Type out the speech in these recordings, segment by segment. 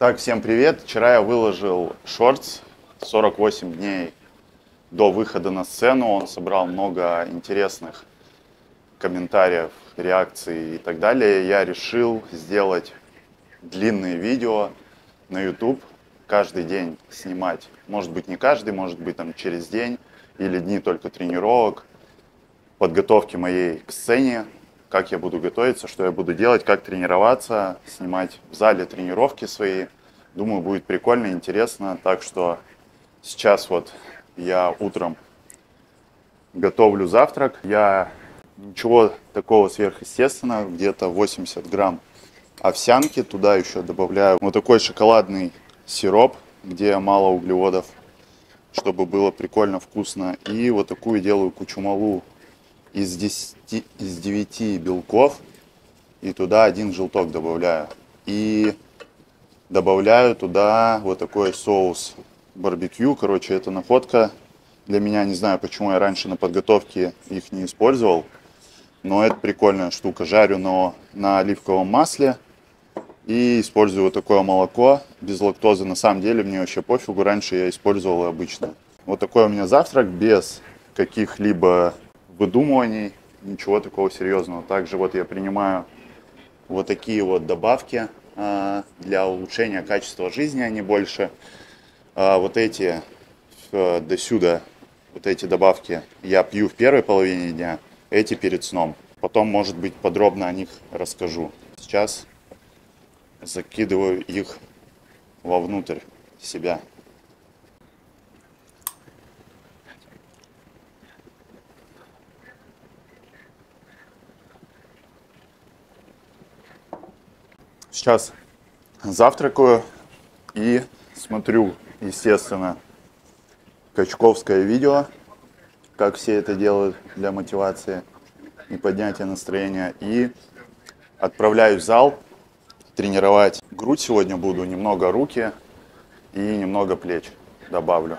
Так, всем привет. Вчера я выложил шортс 48 дней до выхода на сцену. Он собрал много интересных комментариев, реакций и так далее. Я решил сделать длинные видео на YouTube, каждый день снимать. Может быть не каждый, может быть там через день или дни только тренировок, подготовки моей к сцене, как я буду готовиться, что я буду делать, как тренироваться, снимать в зале тренировки свои. Думаю, будет прикольно, интересно. Так что сейчас вот я утром готовлю завтрак. Я ничего такого сверхъестественного, где-то 80 грамм овсянки. Туда еще добавляю вот такой шоколадный сироп, где мало углеводов, чтобы было прикольно, вкусно. И вот такую делаю кучумалу из 10, из 9 белков и туда один желток добавляю. И добавляю туда вот такой соус барбекю. Короче, это находка для меня. Не знаю, почему я раньше на подготовке их не использовал. Но это прикольная штука. Жарю на, на оливковом масле. И использую вот такое молоко без лактозы. На самом деле мне вообще пофигу. Раньше я использовал обычно. Вот такой у меня завтрак без каких-либо выдумываний, ничего такого серьезного. Также вот я принимаю вот такие вот добавки а, для улучшения качества жизни, они больше. А, вот эти э, до сюда, вот эти добавки я пью в первой половине дня, эти перед сном. Потом, может быть, подробно о них расскажу. Сейчас закидываю их вовнутрь себя. Сейчас завтракаю и смотрю, естественно, качковское видео, как все это делают для мотивации и поднятия настроения. И отправляюсь в зал тренировать грудь сегодня буду, немного руки и немного плеч добавлю.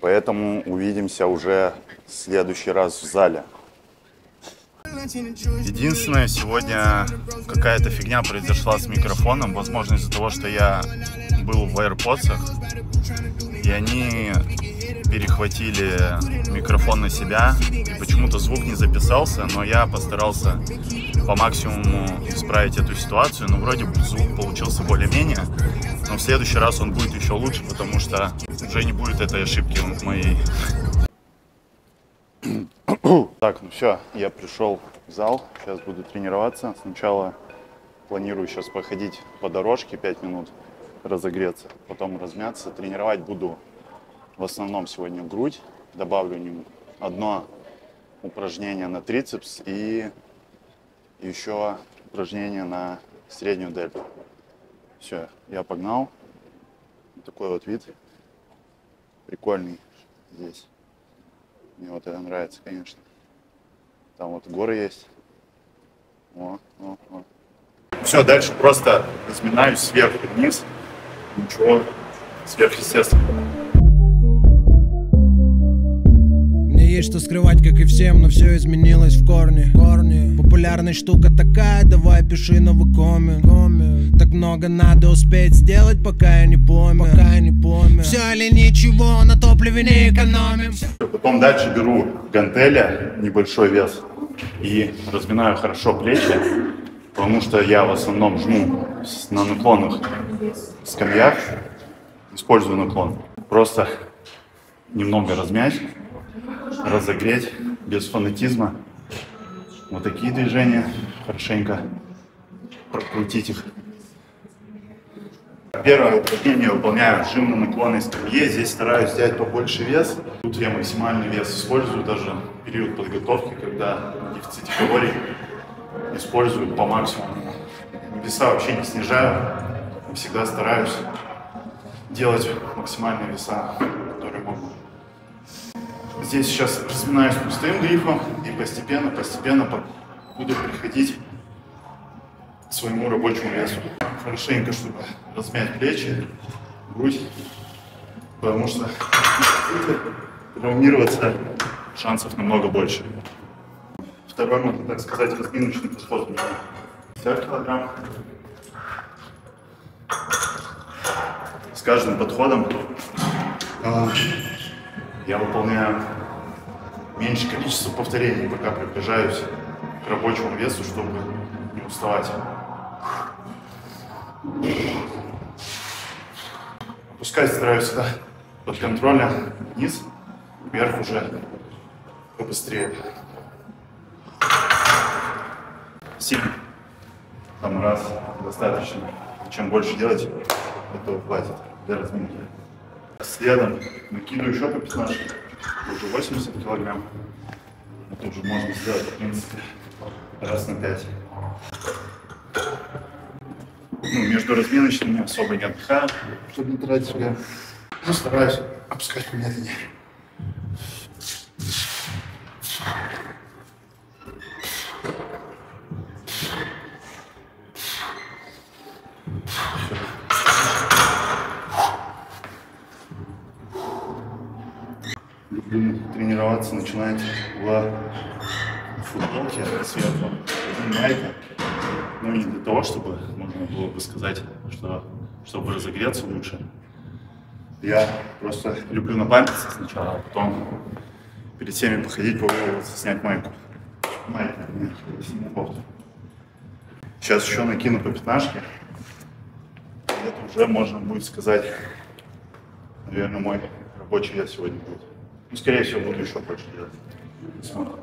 Поэтому увидимся уже в следующий раз в зале. Единственное, сегодня какая-то фигня произошла с микрофоном. Возможно, из-за того, что я был в AirPods, и они перехватили микрофон на себя, и почему-то звук не записался, но я постарался по максимуму исправить эту ситуацию, но вроде бы звук получился более-менее, но в следующий раз он будет еще лучше, потому что уже не будет этой ошибки моей. Так, ну все, я пришел в зал, сейчас буду тренироваться. Сначала планирую сейчас походить по дорожке 5 минут, разогреться, потом размяться. Тренировать буду в основном сегодня грудь, добавлю одно упражнение на трицепс и еще упражнение на среднюю дельту. Все, я погнал. Такой вот вид. Прикольный здесь. Мне вот это нравится, конечно. Там вот горы есть. О, о, о. Все, дальше просто разминаюсь сверху вниз. Ничего сверхъестественного. Есть что скрывать, как и всем, но все изменилось в корне. корне. Популярная штука такая, давай пиши новый коммент. коммент. Так много надо успеть сделать, пока я не помер. Пока я не помер. Все или ничего, на топливе не экономим. Потом дальше беру гантеля, небольшой вес, и разминаю хорошо плечи, потому что я в основном жму на наклонных скамьях, использую наклон. Просто немного размять, разогреть без фанатизма. Вот такие движения, хорошенько прокрутить их. Первое упражнение выполняю жим на наклонной скамье. Здесь стараюсь взять побольше вес. Тут я максимальный вес использую, даже период подготовки, когда дефицит калорий использую по максимуму. Веса вообще не снижаю. Всегда стараюсь делать максимальные веса. Здесь сейчас разминаюсь пустым грифом и постепенно, постепенно буду приходить к своему рабочему весу хорошенько, чтобы размять плечи, грудь, потому что травмироваться шансов намного больше. Второй, можно так сказать, разминочный подход. 50 килограмм. с каждым подходом а, я выполняю меньше количество повторений, пока приближаюсь к рабочему весу, чтобы не уставать. Опускать стараюсь всегда под контролем вниз, вверх уже побыстрее. Сильно. Там раз достаточно. Чем больше делать, этого хватит для разминки. Следом накидываю еще по 15, уже 80 килограмм. Это уже можно сделать, в принципе, раз на 5. Ну, между разминочными особо не отдыхаю, чтобы не тратить время. Ну, стараюсь опускать медленнее. Начинать в футболке сверху, майка. Ну, не для того, чтобы можно было бы сказать, что чтобы разогреться лучше. Я просто люблю напампиться сначала, а потом перед всеми походить, повыливаться, снять майку. Майка, нет. Сейчас еще накину по пятнашке. Это уже можно будет сказать, наверное, мой рабочий вес сегодня будет. Ну, скорее всего, буду еще больше делать. Посмотрим.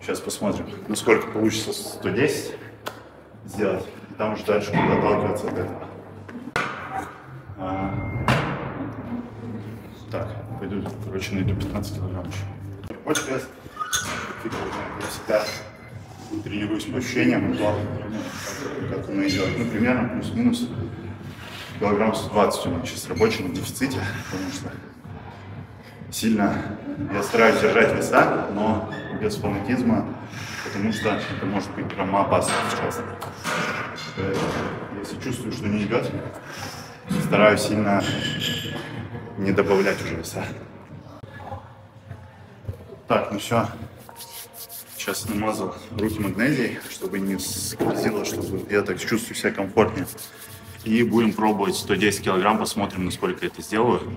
Сейчас посмотрим, насколько получится 110 сделать. И там уже дальше буду отталкиваться от этого. А, так, пойду, короче, найду 15 килограмм еще. Больше вес. Я всегда тренируюсь по ощущениям, то, как оно идет. Ну, примерно плюс-минус килограмм 120 у меня сейчас рабочий на дефиците, потому что сильно я стараюсь держать веса, но без фанатизма, потому что это может быть прямо опасно сейчас. Если чувствую, что не идет, стараюсь сильно не добавлять уже веса. Так, ну все. Сейчас намазал руки магнезией, чтобы не скользило, чтобы я так чувствую себя комфортнее. И будем пробовать 110 килограмм, посмотрим, насколько это сделаю.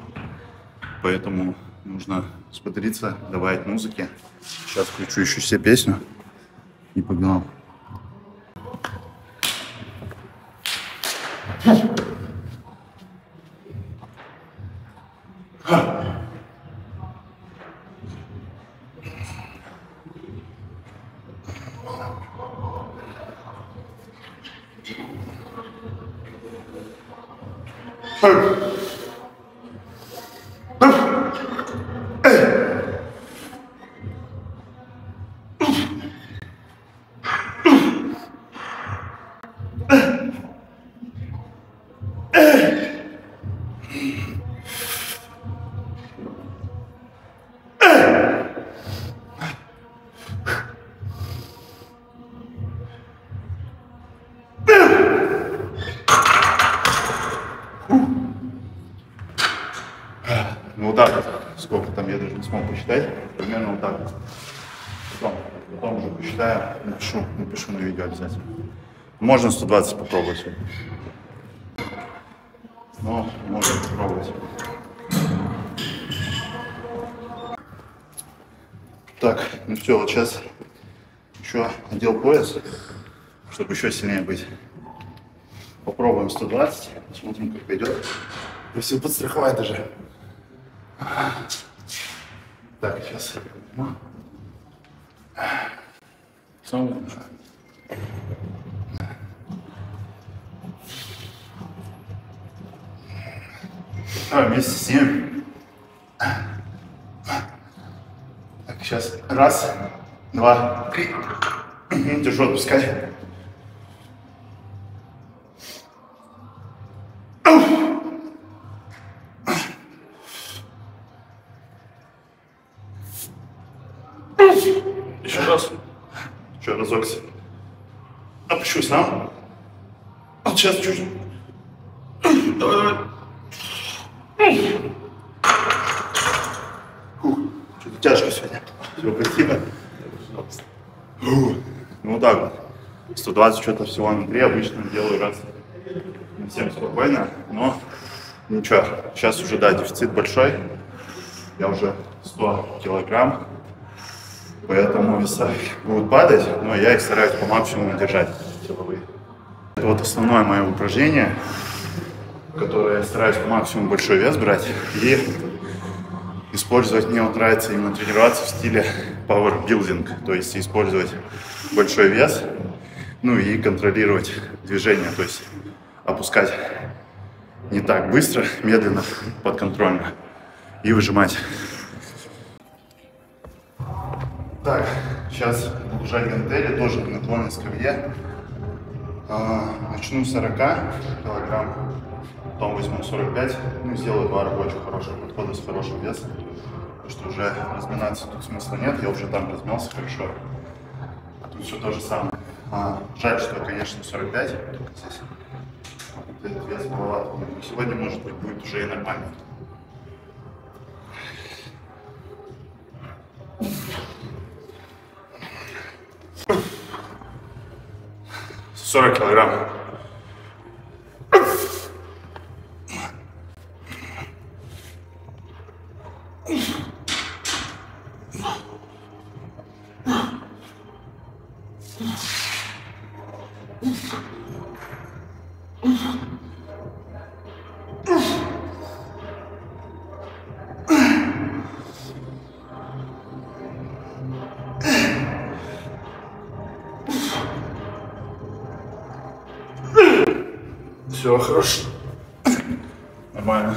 Поэтому нужно смотриться, добавить музыки. Сейчас включу еще себе песню и погнал. Ну там, я даже не смог посчитать, примерно вот так. Потом, потом уже посчитаю, напишу, напишу на видео обязательно. Можно 120 попробовать. Но можно попробовать. Так, ну все, вот сейчас еще одел пояс, чтобы еще сильнее быть. Попробуем 120, посмотрим, как пойдет. Если подстраховать даже. Так, сейчас. Самое. А, вместе с ним. Так, сейчас. Раз, два, три. Держу, отпускай. Еще раз. Еще разок. Опущусь нам. Вот сейчас чуть-чуть. Давай, давай. Фух, что-то тяжко сегодня. Все, спасибо. Фух. Ну вот так вот. 120 что-то всего на 3 обычно делаю раз. Всем спокойно, но Ничего, сейчас уже, да, дефицит большой. Я уже 100 килограмм, поэтому веса будут падать, но я их стараюсь по максимуму держать силовые. Это вот основное мое упражнение, которое я стараюсь по максимуму большой вес брать и использовать. Мне нравится именно тренироваться в стиле power building, то есть использовать большой вес, ну и контролировать движение, то есть опускать не так быстро, медленно, подконтрольно и выжимать. Так, сейчас бежать гантели, тоже на наклонной скамье. А, начну с 40 килограмм, потом возьму 45, ну сделаю два рабочих хороших подхода с хорошим весом. Потому что уже разминаться тут смысла нет, я уже там размялся хорошо. Тут все то же самое. А, жаль, что, конечно, 45, только здесь вес маловат. Сегодня, может быть, будет уже и нормально. Сорок килограмм. Все, хорошо. Нормально.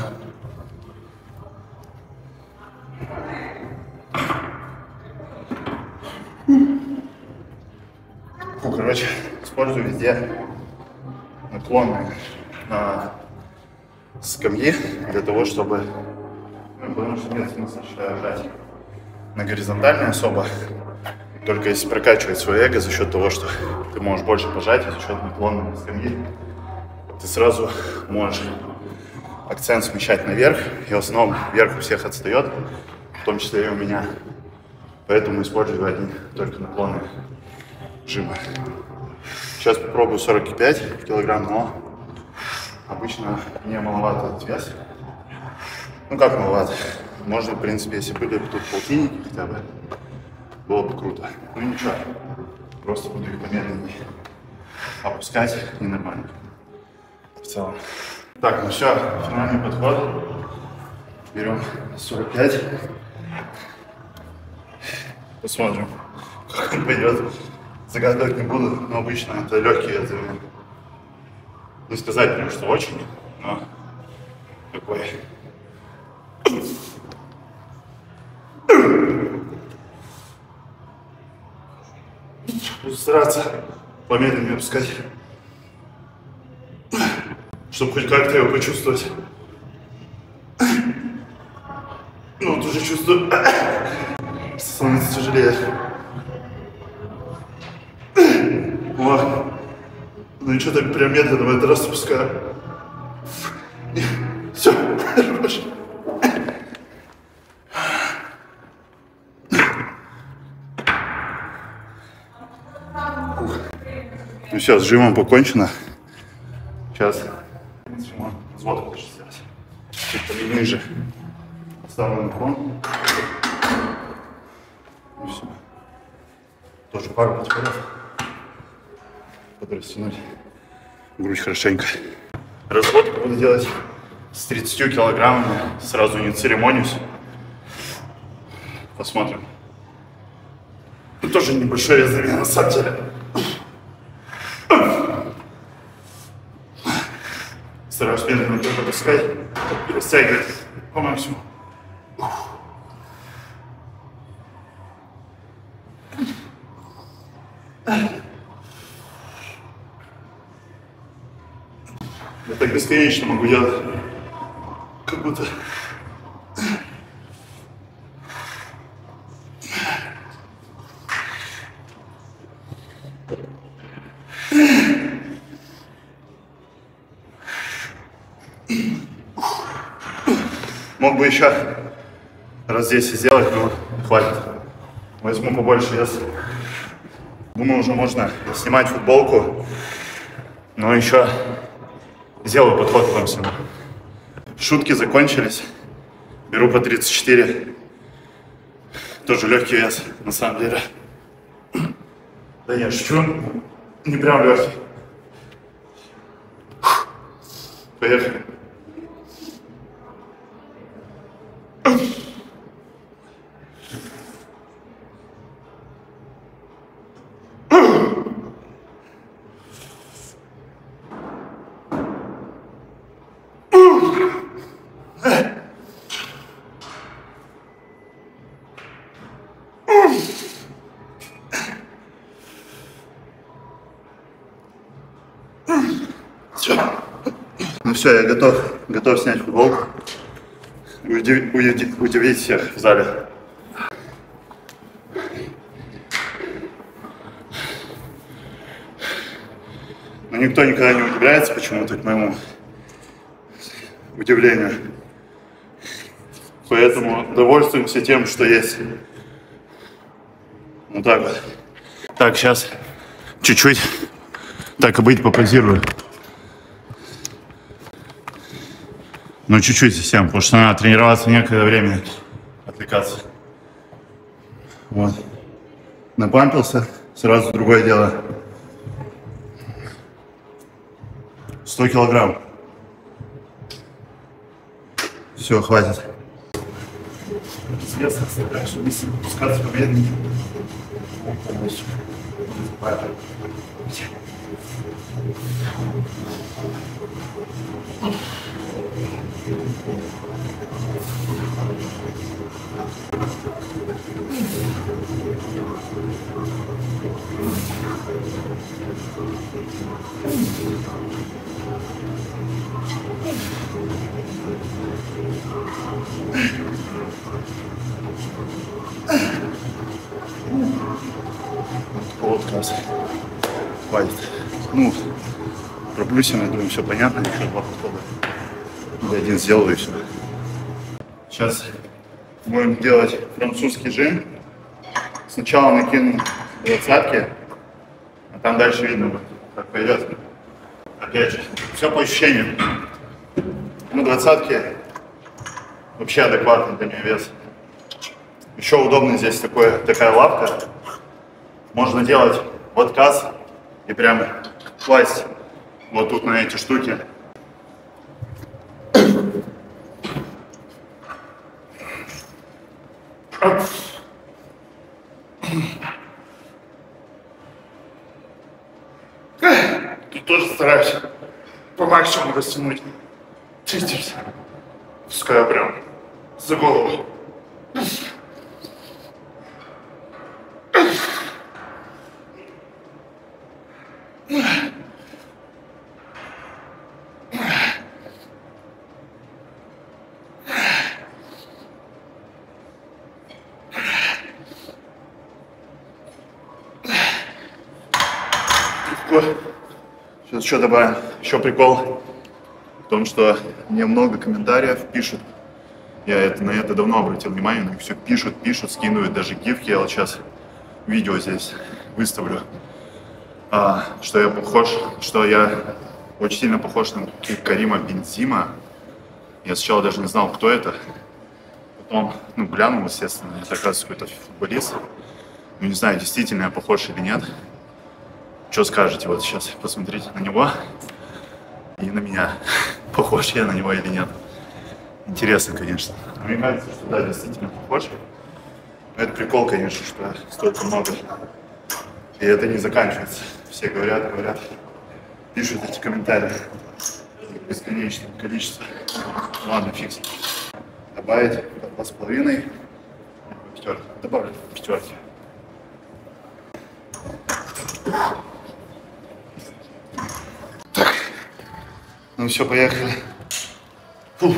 Ну, короче, использую везде наклоны на скамьи для того, чтобы... Ну, потому что нет смысла жать на горизонтальной особо. Только если прокачивать свое эго за счет того, что ты можешь больше пожать за счет наклона на скамьи, ты сразу можешь акцент смещать наверх, и в основном вверх у всех отстает, в том числе и у меня. Поэтому использую одни только наклоны жима. Сейчас попробую 45 килограмм, но обычно мне маловато этот вес. Ну как маловато? Можно, в принципе, если были бы тут полтинники хотя бы, было бы круто. Ну ничего, просто буду их помедленнее опускать и нормально целом. Так, ну все, финальный подход. Берем 45. Посмотрим, как он пойдет. Загадывать не буду, но обычно это легкий отзывы. Не сказать прям, что очень, но такой. Буду стараться помедленнее опускать чтобы хоть как-то его почувствовать. Ну, вот уже чувствую, становится тяжелее. О, ну и что так прям медленно в этот раз опускаю. Все, хорош. Ну все, с жимом покончено. Сейчас взвод лучше сделать. Чуть ниже. Ставлю наклон. И все. Тоже пару подходов. Подрастянуть грудь хорошенько. Разводку буду делать с 30 килограммами. Сразу не церемонюсь. Посмотрим. Тут тоже небольшой вес для на самом деле. Стараюсь медленно только пускать и растягивать по максимуму. Я так бесконечно могу делать, как будто еще раз здесь сделать, но хватит. Возьму побольше вес. Думаю, уже можно снимать футболку, но еще сделаю подход к всему. Шутки закончились. Беру по 34. Тоже легкий вес, на самом деле. Да я шучу. Не прям легкий. Поехали. Все. Я готов, готов снять футболку. Удив- уди- удивить всех в зале. Но никто никогда не удивляется почему-то к моему удивлению. Поэтому довольствуемся тем, что есть. Вот так вот. Так, сейчас чуть-чуть, так и быть, попозирую. Ну, чуть-чуть совсем, потому что надо тренироваться некогда времени отвлекаться. Вот. Напампился, сразу другое дело. 100 килограмм. Все, хватит. Оставляю, чтобы не спускаться помедленнее. Вот раз. Хватит. Ну, про плюсим, я думаю, все понятно. Еще два подхода. Я один сделаю и все. Сейчас будем делать французский жим. Сначала накину двадцатки, а там дальше видно как пойдет. Опять же, все по ощущениям. Ну, двадцатки вообще адекватный для меня вес. Еще удобно здесь такое, такая лапка. Можно делать в отказ и прям класть вот тут на эти штуки. Тут тоже стараюсь по максимуму растянуть. Чистишься. Пускай прям за голову. Сейчас что добавим? Еще прикол в том, что мне много комментариев пишут. Я это, на это давно обратил внимание, но все пишут, пишут, скидывают даже гифки. Я вот сейчас видео здесь выставлю, а, что я похож, что я очень сильно похож на Карима Бензима. Я сначала даже не знал, кто это. Потом, ну, глянул, естественно, это оказывается какой-то футболист. Ну, не знаю, действительно я похож или нет. Что скажете вот сейчас? Посмотрите на него и на меня. Похож я на него или нет. Интересно, конечно. Мне кажется, что да, действительно похож. Но это прикол, конечно, что столько много. И это не заканчивается. Все говорят, говорят, пишут эти комментарии. Бесконечное количество. Ладно, фикс. Добавить два с половиной. Пятерка. Добавлю пятерки. Ну все, поехали. Фу.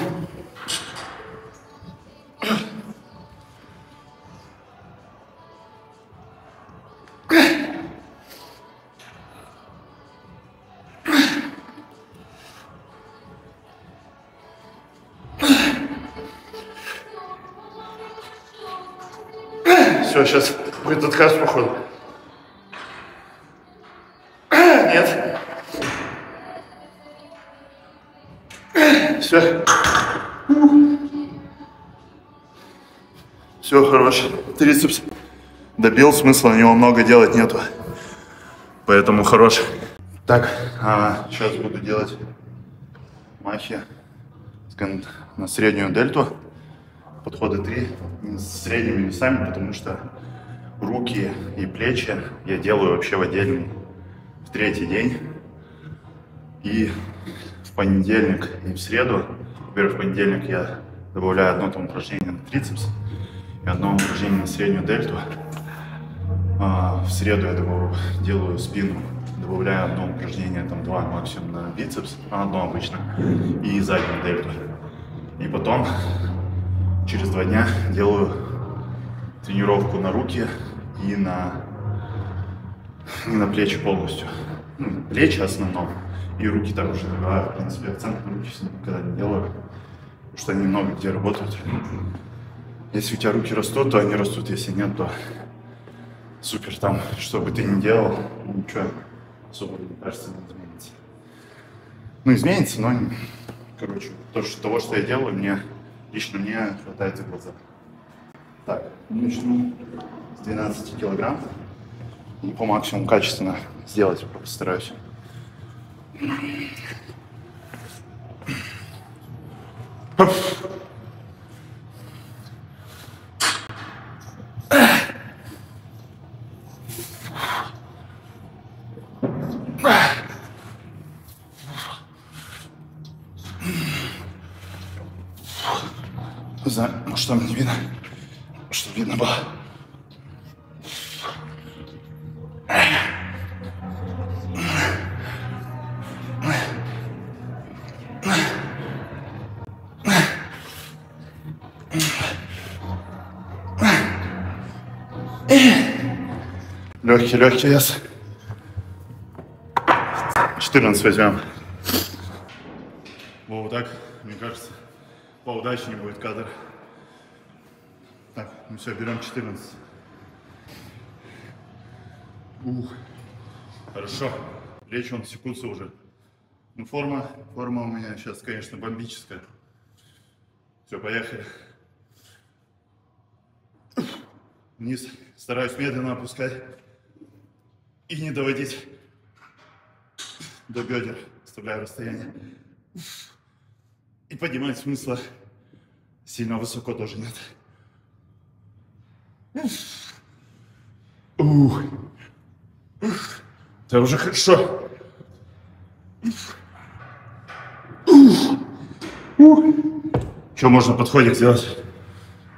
Все, сейчас будет отказ, походу. Все. Все, хорош. Трицепс добил, смысла на него много делать нету. Поэтому хорош. Так, а, сейчас буду делать махи на среднюю дельту. Подходы три с средними весами, потому что руки и плечи я делаю вообще в отдельный в третий день. И понедельник и в среду, во-первых, в понедельник я добавляю одно там упражнение на трицепс и одно упражнение на среднюю дельту. А в среду я добавлю, делаю спину, добавляю одно упражнение, там два максимум на бицепс, на одно обычно, и заднюю дельту. И потом через два дня делаю тренировку на руки и на, и на плечи полностью. Ну, плечи основном. И руки также добавляю. В принципе, акцент на руки никогда не делаю. Потому что они много где работают. Если у тебя руки растут, то они растут. Если нет, то супер. Там, что бы ты ни делал, ничего особо, мне кажется, не изменится. Ну, изменится, но, короче, то, что, того, что я делаю, мне лично мне хватает за глаза. Так, начну с 12 килограмм. И по максимуму качественно сделать постараюсь. Не знаю, может там не видно, чтобы видно было. Легкий, легкий вес. 14 возьмем. Вот так, мне кажется, поудачнее будет кадр. Так, ну все, берем 14. Ух, хорошо. Плечи он секутся уже. Ну форма, форма у меня сейчас, конечно, бомбическая. Все, поехали. Вниз стараюсь медленно опускать и не доводить до бедер. Оставляю расстояние. И поднимать смысла сильно высоко тоже нет. Ух. Ух. Это уже хорошо. Ух. Ух. Что можно подходик сделать?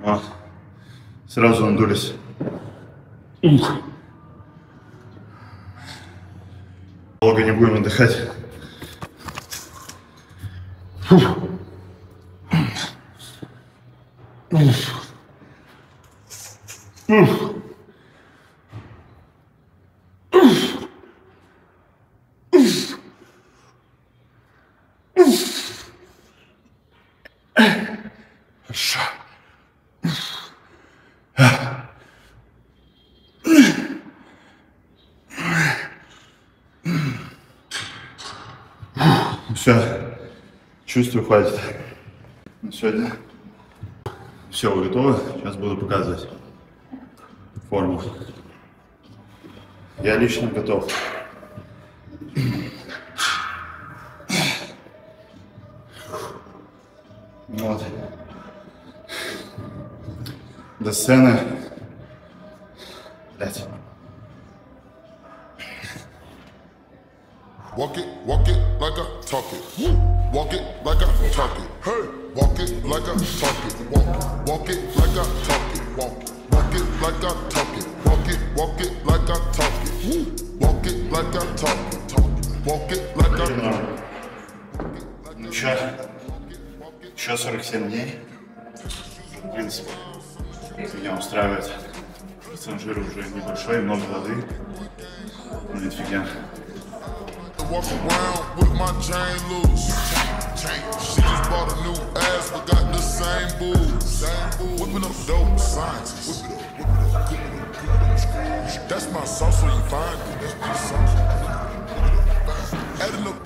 Вот. Сразу надулись. Ух. Долго не будем отдыхать. Ух. Ух. Все, чувствую, хватит на сегодня. Все, вы готовы? Сейчас буду показывать форму. Я лично готов. Вот. До сцены. Walk it, walk it like I talk it. Walk it like I talk it. Hey, walk it like I talk it. Walk, walk it like I talk it. Walk, walk it like I talk it. Walk it, walk it like I talk it. Walk it like I talk it. Talk it. Walk it like I. Ну, еще, еще 47 дней. В принципе, меня устраивает. Жира уже небольшой, много воды. Ну, офигенно. Walk around with my chain loose. She just bought a new ass, but got the same boobs. Whipping up dope science. That's my sauce where you find it. Adding up